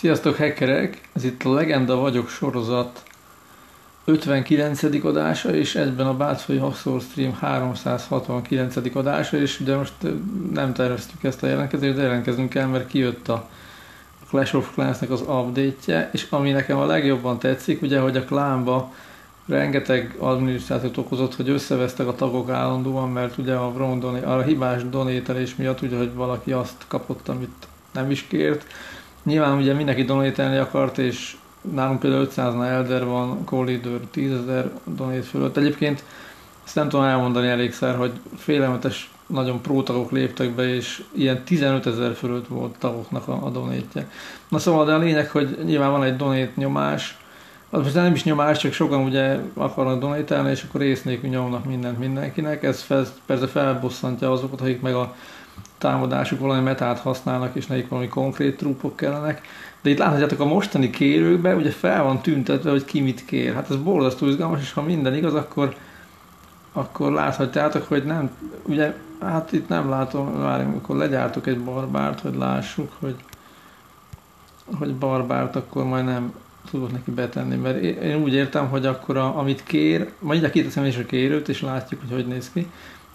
Sziasztok, hackerek! Ez itt a Legenda vagyok sorozat 59. adása, és egyben a Bátfai Hasszor Stream 369. adása, és ugye most nem terveztük ezt a jelentkezést, de jelentkezünk kell, mert kijött a Clash of Clans-nek az update-je, és ami nekem a legjobban tetszik, ugye, hogy a klánba rengeteg adminisztrációt okozott, hogy összevesztek a tagok állandóan, mert ugye a, wrong doné- a hibás donételés miatt ugye, hogy valaki azt kapott, amit nem is kért. Nyilván ugye mindenki donételni akart, és nálunk például 500 elder van, Collider 10 ezer donét fölött. Egyébként ezt nem tudom elmondani elégszer, hogy félelmetes nagyon pró tagok léptek be, és ilyen 15 ezer fölött volt tagoknak a, a donétje. Na szóval, de a lényeg, hogy nyilván van egy donét nyomás, az most nem is nyomás, csak sokan ugye akarnak donételni, és akkor rész nyomnak mindent mindenkinek. Ez fel, persze felbosszantja azokat, akik meg a támadásuk valami metát használnak, és nekik valami konkrét trúpok kellenek. De itt láthatjátok a mostani kérőkben, ugye fel van tüntetve, hogy ki mit kér. Hát ez borzasztó izgalmas, és ha minden igaz, akkor, akkor láthatjátok, hogy nem, ugye, hát itt nem látom, várjunk, akkor legyártok egy barbárt, hogy lássuk, hogy, hogy barbárt akkor majd nem tudok neki betenni, mert én úgy értem, hogy akkor a, amit kér, majd ide kiteszem is a kérőt, és látjuk, hogy hogy néz ki.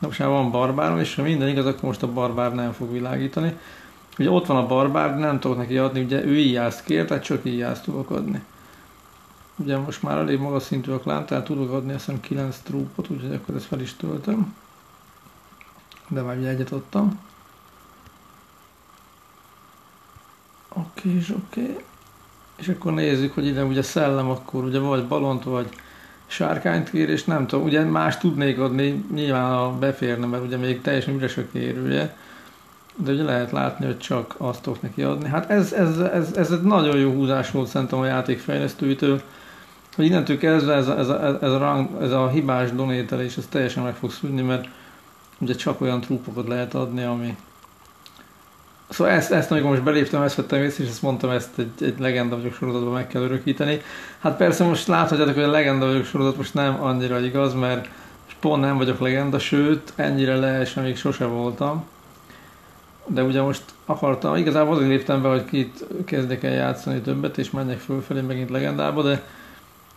Na most már van barbárom, és ha minden igaz, akkor most a barbár nem fog világítani. Ugye ott van a barbár, nem tudok neki adni, ugye ő íjást kér, tehát csak íjást tudok adni. Ugye most már elég magas szintű a klán, tehát tudok adni azt hiszem 9 trúpot, úgyhogy akkor ezt fel is töltöm. De már egyet adtam. Oké, és oké. És akkor nézzük, hogy ide ugye szellem, akkor ugye vagy balont, vagy sárkányt kér, és nem tudom, ugye más tudnék adni, nyilván a beférne, mert ugye még teljesen üres a kérője, de ugye lehet látni, hogy csak azt tudok neki adni. Hát ez, ez, ez, ez egy nagyon jó húzás volt szerintem a játékfejlesztőitől, hogy innentől kezdve ez a, ez a, ez a, rang, ez a hibás donételés, ez teljesen meg fog szűnni, mert ugye csak olyan trúpokat lehet adni, ami, Szóval ezt, ezt amikor most beléptem, ezt vettem észre, és ezt mondtam, ezt egy, egy legenda vagyok sorozatban meg kell örökíteni. Hát persze most láthatjátok, hogy a legenda vagyok sorozat most nem annyira igaz, mert pont nem vagyok legenda, sőt, ennyire leesve még sose voltam. De ugye most akartam, igazából azért léptem be, hogy kit kezdek el játszani többet, és menjek fölfelé megint legendába, de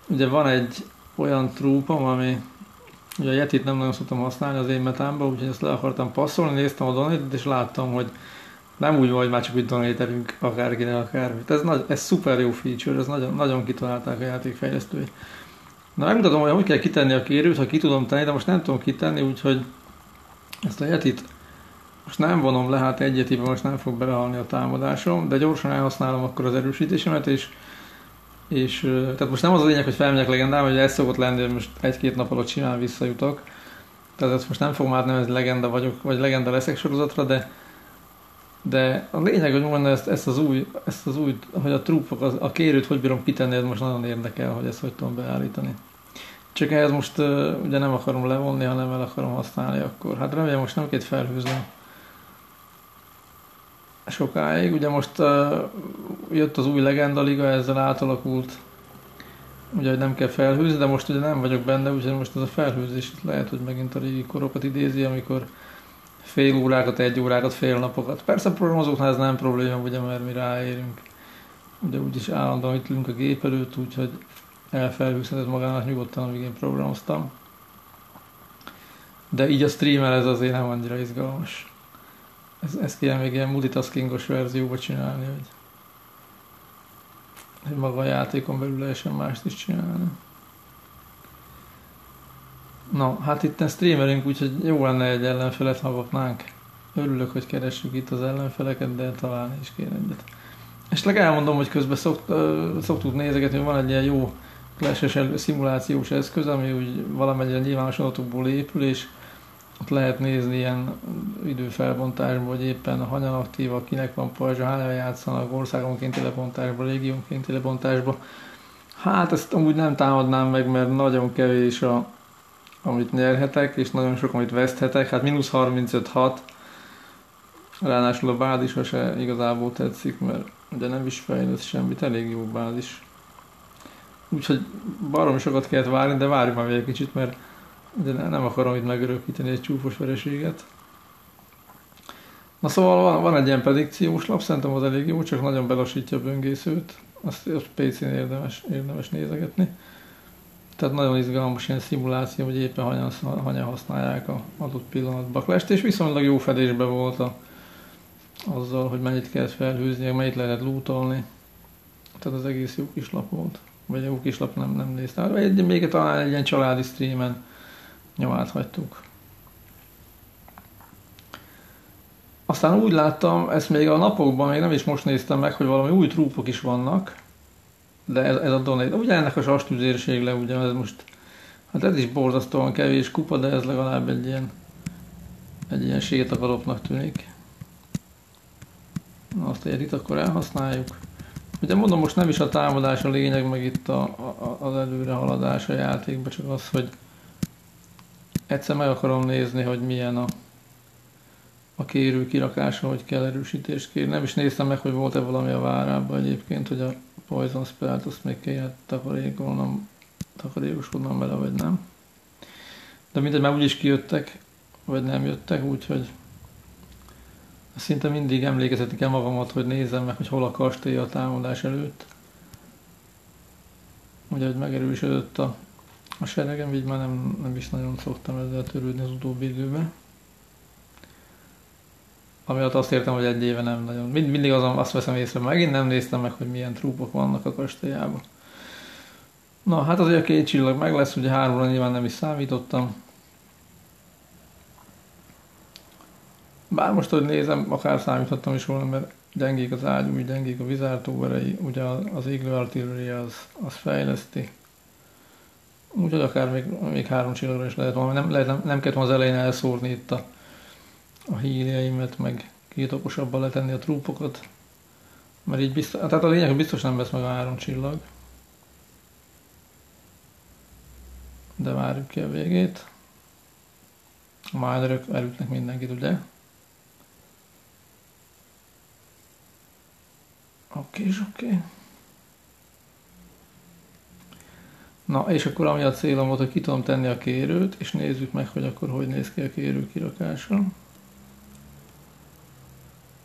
ugye van egy olyan trúpom, ami ugye a Yetit nem nagyon szoktam használni az én metámba, úgyhogy ezt le akartam passzolni, néztem a donatot, és láttam, hogy nem úgy van, hogy már csak úgy donételünk akárkinek akármit. Ez, nagy, ez szuper jó feature, ez nagyon, nagyon kitalálták a játékfejlesztői. Na megmutatom, hogy hogy kell kitenni a kérőt, ha ki tudom tenni, de most nem tudom kitenni, úgyhogy ezt a jetit most nem vonom le, hát egyetiben most nem fog belehalni a támadásom, de gyorsan elhasználom akkor az erősítésemet, és, és tehát most nem az a lényeg, hogy felmegyek legendába, hogy ez szokott lenni, hogy most egy-két nap alatt simán visszajutok. Tehát ezt most nem fogom átnevezni legenda vagyok, vagy legenda leszek sorozatra, de de a lényeg, hogy mondom, ezt, ezt, az új, ezt az új, hogy a trúpok, az, a kérőt hogy bírom kitenni, ez most nagyon érdekel, hogy ezt hogy tudom beállítani. Csak ehhez most uh, ugye nem akarom levonni, hanem el akarom használni akkor. Hát remélem most nem két felhőzni sokáig. Ugye most uh, jött az új Legenda Liga, ezzel átalakult ugye, hogy nem kell felhőzni, de most ugye nem vagyok benne, úgyhogy most ez a felhőzés lehet, hogy megint a régi korokat idézi, amikor fél órákat, egy órákat, fél napokat. Persze a programozóknál ez nem probléma, ugye, mert mi ráérünk. Ugye úgyis állandóan itt ülünk a gép előtt, úgyhogy elfelhőzhetett magának nyugodtan, amíg én programoztam. De így a streamer ez azért nem annyira izgalmas. Ez, ezt kéne még ilyen multitaskingos verzióba csinálni, hogy, hogy maga a játékon belül lehessen mást is csinálni. No, hát itt streamerünk, úgyhogy jó lenne egy ellenfelet, ha kapnánk. Örülök, hogy keressük itt az ellenfeleket, de találni is kéne egyet. Esetleg elmondom, hogy közben szokt, uh, szoktuk nézegetni, hogy van egy ilyen jó clash szimulációs eszköz, ami úgy valamennyire nyilvános adatokból épül, és ott lehet nézni ilyen időfelbontásban, hogy éppen a hanyan aktív, kinek van pajzsa, hányan játszanak országonként lebontásba, régiónként lebontásba. Hát ezt amúgy nem támadnám meg, mert nagyon kevés a, amit nyerhetek, és nagyon sok, amit veszthetek. Hát mínusz 35-6. Ráadásul a bázis se igazából tetszik, mert ugye nem is fejlesz semmit, elég jó bázis. Úgyhogy barom sokat kellett várni, de várjuk már még egy kicsit, mert ugye nem akarom itt megörökíteni egy csúfos vereséget. Na szóval van, van egy ilyen predikciós lap, szerintem az elég jó, csak nagyon belassítja a böngészőt. Azt, azt PC-n érdemes, érdemes nézegetni. Tehát nagyon izgalmas ilyen szimuláció, hogy éppen hanyan, hanyan használják a adott pillanatban Clash-t, és viszonylag jó fedésbe volt a, azzal, hogy mennyit kellett felhőzni, mennyit lehet lootolni. Tehát az egész jó kis lap volt. Vagy jó kis lap nem, nem néztem. Egy, még talán egy ilyen családi streamen nyomát hagytuk. Aztán úgy láttam, ezt még a napokban, még nem is most néztem meg, hogy valami új trúpok is vannak, de ez, ez a donate, ennek a sastüzérség le, ugye ez most, hát ez is borzasztóan kevés kupa, de ez legalább egy ilyen, egy ilyen sétakalopnak tűnik. Na, azt egyet akkor elhasználjuk. Ugye mondom, most nem is a támadás a lényeg, meg itt a, a, az előre haladás a játékban, csak az, hogy egyszer meg akarom nézni, hogy milyen a, a kérő kirakása, hogy kell erősítést kérni. Nem is néztem meg, hogy volt-e valami a várában egyébként, hogy a Poison Spell-t azt még kellett takarékolnom, takarékoskodnom vele, vagy nem. De mindegy, már úgyis kijöttek, vagy nem jöttek, úgyhogy szinte mindig emlékezetni kell magamat, hogy nézzem meg, hogy hol a kastély a támadás előtt. Ugye, hogy megerősödött a, a seregem, így már nem, nem is nagyon szoktam ezzel törődni az utóbbi időben. Amiatt azt értem, hogy egy éve nem nagyon. Mind, mindig azon azt veszem észre, megint nem néztem meg, hogy milyen trúpok vannak a kastélyában. Na, hát azért a két csillag meg lesz, ugye háromra nyilván nem is számítottam. Bár most, hogy nézem, akár számítottam is volna, mert gyengék az ágyú, gyengék a vizártóverei, ugye az églő artillery az, az fejleszti. Úgyhogy akár még, még három csillagra is lehet volna, nem, lehet, nem, nem kellett az elején elszórni itt a a híljeimet, meg két okosabban letenni a trúpokat. Mert így biztos, tehát a lényeg, hogy biztos nem vesz meg a három csillag. De várjuk ki a végét. A májlerök elütnek mindenkit, ugye? Oké, és oké. Na, és akkor ami a célom volt, hogy ki tudom tenni a kérőt, és nézzük meg, hogy akkor hogy néz ki a kérő kirakása.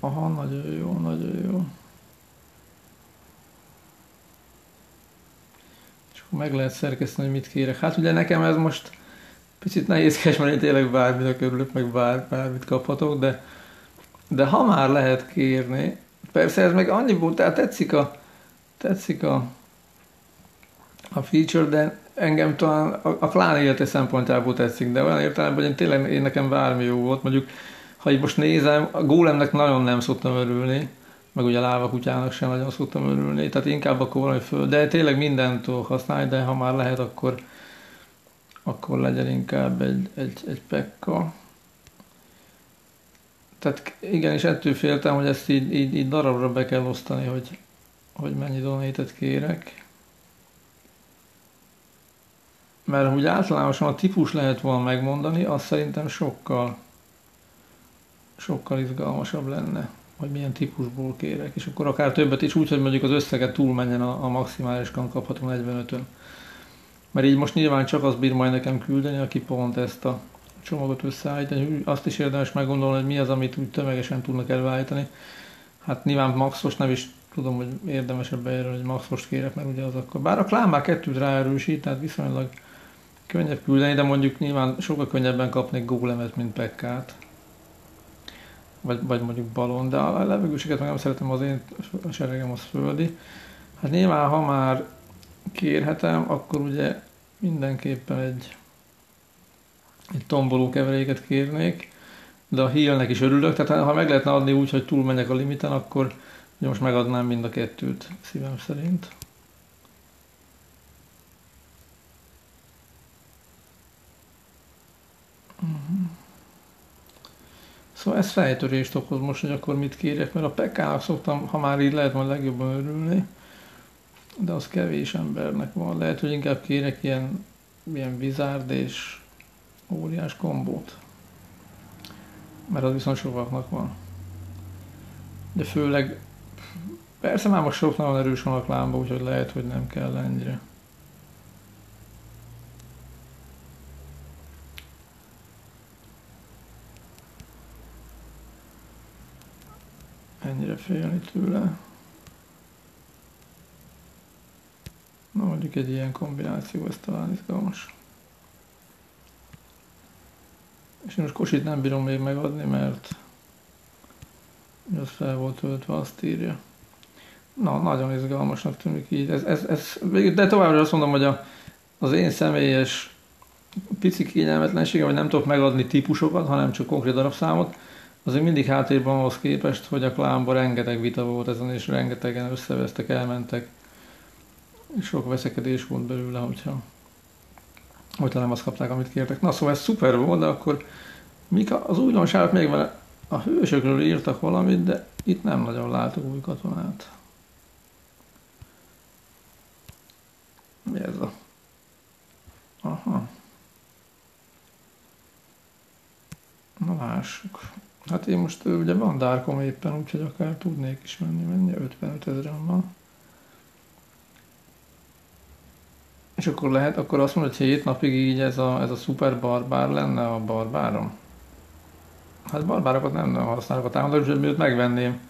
Aha, nagyon jó, nagyon jó. És akkor meg lehet szerkeszteni, hogy mit kérek. Hát ugye nekem ez most picit nehézkes, mert én tényleg bármit örülök, meg bár, bármit kaphatok, de, de ha már lehet kérni, persze ez meg annyiból, tehát tetszik a, tetszik a, a feature, de engem talán a, a klán élete szempontjából tetszik, de olyan értelemben, hogy én tényleg én nekem bármi jó volt, mondjuk ha így most nézem, a gólemnek nagyon nem szoktam örülni, meg ugye a láva kutyának sem nagyon szoktam örülni, tehát inkább akkor valami föl, de tényleg mindent tudok használni, de ha már lehet, akkor, akkor legyen inkább egy, egy, egy pekka. Tehát igen, és ettől féltem, hogy ezt így, így, így darabra be kell osztani, hogy, hogy mennyi donétet kérek. Mert úgy általánosan a típus lehet volna megmondani, azt szerintem sokkal sokkal izgalmasabb lenne, hogy milyen típusból kérek, és akkor akár többet is úgy, hogy mondjuk az összeget túlmenjen a, a maximálisan kapható 45-ön. Mert így most nyilván csak az bír majd nekem küldeni, aki pont ezt a csomagot összeállítani. Azt is érdemes meggondolni, hogy mi az, amit úgy tömegesen tudnak előállítani. Hát nyilván maxos nem is tudom, hogy érdemesebb beérni, hogy maxost kérek, mert ugye az akkor. Bár a klán már kettőt ráerősít, tehát viszonylag könnyebb küldeni, de mondjuk nyilván sokkal könnyebben kapnék gólemet, mint pekkát vagy, vagy mondjuk balon, de a levegőséget meg nem szeretem, az én seregem az földi. Hát nyilván, ha már kérhetem, akkor ugye mindenképpen egy, egy tomboló keveréket kérnék, de a healnek is örülök, tehát ha meg lehetne adni úgy, hogy túlmenjek a limiten, akkor most megadnám mind a kettőt szívem szerint. Szóval ez fejtörést okoz most, hogy akkor mit kérjek, mert a pekának szoktam, ha már így lehet majd legjobban örülni, de az kevés embernek van. Lehet, hogy inkább kérek ilyen, ilyen vizárd és óriás kombót. Mert az viszont sokaknak van. De főleg, persze már most sok nagyon erős van a klámba, úgyhogy lehet, hogy nem kell ennyire. Félni tőle. Na mondjuk egy ilyen kombináció, ez talán izgalmas. És most kosit nem bírom még megadni, mert az fel volt töltve, azt írja. Na, nagyon izgalmasnak tűnik így. Ez, ez, ez, de továbbra azt mondom, hogy a, az én személyes pici kényelmetlensége, hogy nem tudok megadni típusokat, hanem csak konkrét darabszámot, azért mindig háttérben ahhoz képest, hogy a klánban rengeteg vita volt ezen, és rengetegen összevesztek, elmentek. És sok veszekedés volt belőle, hogyha, hogyha nem azt kapták, amit kértek. Na szóval ez szuper volt, de akkor mik az újdonságok még vele? A hősökről írtak valamit, de itt nem nagyon látok új katonát. Mi ez a... Aha. Na lássuk. Hát én most ugye van Darkom éppen, úgyhogy akár tudnék is menni, menni 55 ezeren van. És akkor lehet, akkor azt mondod, hogy 7 napig így ez a, ez a szuper barbár lenne a barbárom? Hát barbárokat nem, nem használok a támadás, hogy miért megvenném.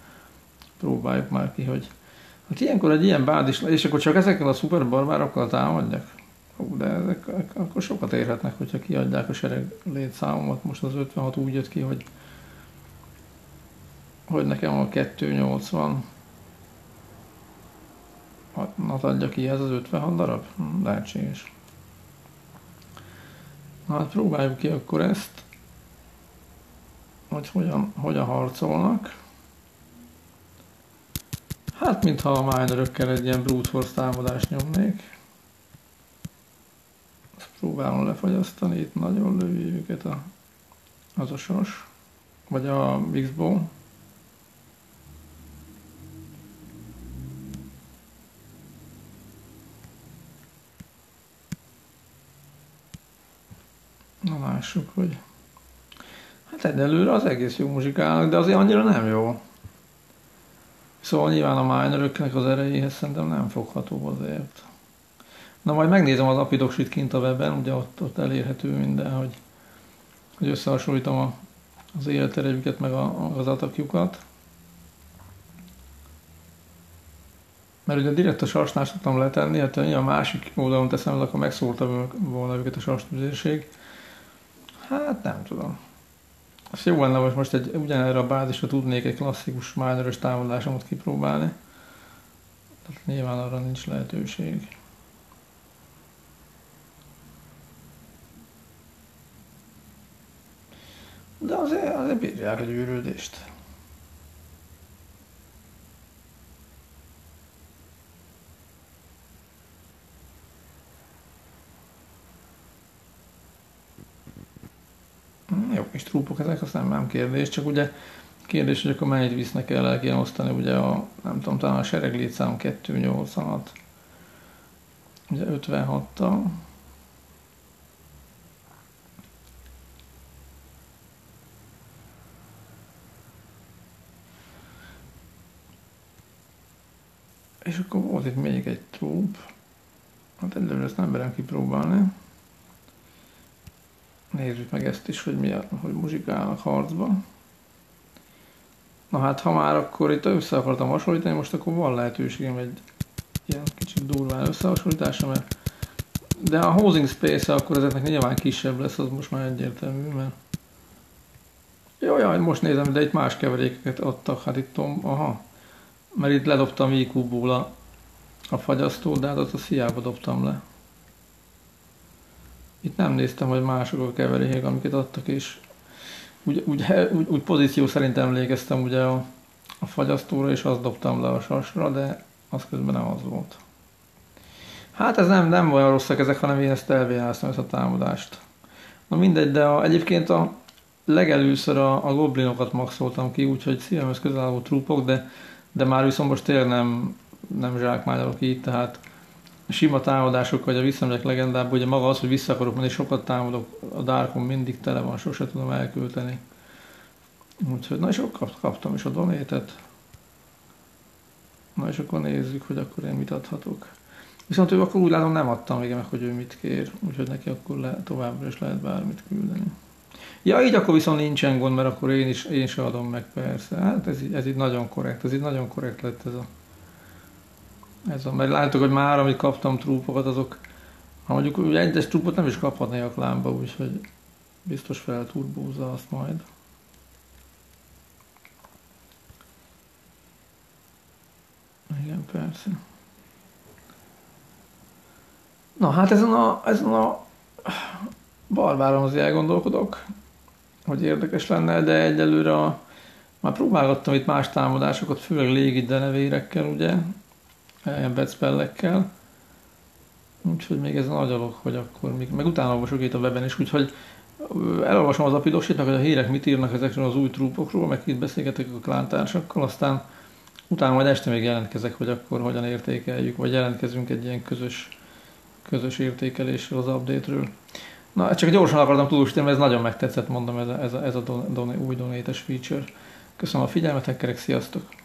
Próbáljuk már ki, hogy... Hát ilyenkor egy ilyen bád is, és akkor csak ezekkel a szuper barbárokkal támadjak? Hú, de ezek akkor sokat érhetnek, hogyha kiadják a sereg létszámomat. Most az 56 úgy jött ki, hogy hogy nekem a 280 Na, adja ki ez az 56 darab? Hm, lehetséges. Na hát próbáljuk ki akkor ezt, hogy hogyan, hogyan harcolnak. Hát, mintha a minerökkel egy ilyen brute force támadást nyomnék. Ezt próbálom lefagyasztani, itt nagyon lövi őket a, az a sors. Vagy a Bixbow. Na lássuk, hogy... Hát egyelőre az egész jó muzsikálnak, de azért annyira nem jó. Szóval nyilván a mineröknek az erejéhez szerintem nem fogható azért. Na majd megnézem az apidoksit kint a webben, ugye ott, ott elérhető minden, hogy, hogy összehasonlítom a, az életerejüket meg a, az atakjukat. Mert ugye direkt a sarsnál tudtam letenni, hát a másik oldalon teszem, akkor megszóltam volna őket a sarstüzérség. Hát nem tudom. Az jó lenne, hogy most egy, ugyanerre a bázisra tudnék egy klasszikus mineres támadásomat kipróbálni. Tehát nyilván arra nincs lehetőség. De azért, azért bírják a gyűrődést. Jó kis trúpok ezek, aztán nem kérdés, csak ugye kérdés, hogy akkor mennyit visznek el, el kéne osztani, ugye a, nem tudom, talán a sereg létszám 286, ugye 56-tal, És akkor volt itt még egy trúp. Hát előre ezt nem merem kipróbálni. Nézzük meg ezt is, hogy mi a, hogy muzsikálnak harcba. Na hát, ha már akkor itt össze akartam hasonlítani, most akkor van lehetőségem egy ilyen kicsit durván összehasonlításra, mert de a housing space akkor ezeknek nyilván kisebb lesz, az most már egyértelmű, mert jó, jaj, most nézem, de itt más keverékeket adtak, hát itt tom, aha, mert itt ledobtam IQ-ból a, a fagyasztót, de hát azt hiába dobtam le. Itt nem néztem, hogy mások a keverékek, amiket adtak, és úgy, úgy, úgy, úgy pozíció szerint emlékeztem ugye a, a fagyasztóra, és azt dobtam le a sasra, de az közben nem az volt. Hát ez nem, nem olyan rosszak ezek, hanem én ezt elvénáztam, ezt a támadást. Na mindegy, de a, egyébként a legelőször a, a goblinokat maxoltam ki, úgyhogy szívemhez közel álló trúpok, de, de már viszont most tényleg nem, nem zsákmányolok így, tehát sima támadások, vagy a visszamegyek legendában, ugye maga az, hogy vissza akarok menni, sokat támadok, a Darkon mindig tele van, sose tudom elkölteni. Úgyhogy, na és akkor kaptam is a donétet. Na és akkor nézzük, hogy akkor én mit adhatok. Viszont ő akkor úgy látom nem adtam még meg, hogy ő mit kér, úgyhogy neki akkor le, továbbra is lehet bármit küldeni. Ja, így akkor viszont nincsen gond, mert akkor én is, én is adom meg, persze. Hát ez, ez így nagyon korrekt, ez így nagyon korrekt lett ez a... Ez a mert látok, hogy már amit kaptam trúpokat, azok, ha mondjuk egyes trúpot nem is kaphatné a klámba, úgyhogy biztos felturbózza azt majd. Igen, persze. Na hát ezen a, ezen a barbáron azért elgondolkodok, hogy érdekes lenne, de egyelőre a, már próbálgattam itt más támadásokat, főleg légi denevérekkel, ugye, ilyen becspellekkel. Úgyhogy még ez nagy alog, hogy akkor még, meg utána olvasok itt a weben is, úgyhogy elolvasom az apidosítnak, hogy a hírek mit írnak ezekről az új trúpokról, meg itt beszélgetek a klántársakkal, aztán utána majd este még jelentkezek, hogy akkor hogyan értékeljük, vagy jelentkezünk egy ilyen közös, közös értékelésről az update-ről. Na, csak gyorsan akartam tudósítani, mert ez nagyon megtetszett, mondom, ez a, ez a, ez a don, don, új donates feature. Köszönöm a figyelmet, sziasztok!